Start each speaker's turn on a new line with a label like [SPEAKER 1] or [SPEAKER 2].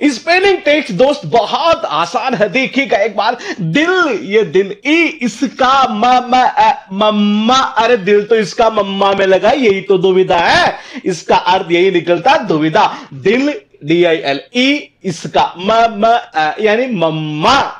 [SPEAKER 1] Spelling text दोस्त बहुत आसान है। देखिएगा एक बार। दिल, ये दिल। ई इसका मम्मा अरे दिल तो इसका मम्मा में लगा, यही तो दुविधा है। इसका अर्थ यही निकलता, दुविधा। दिल डी आई एल ई इसका म यानी मम्मा।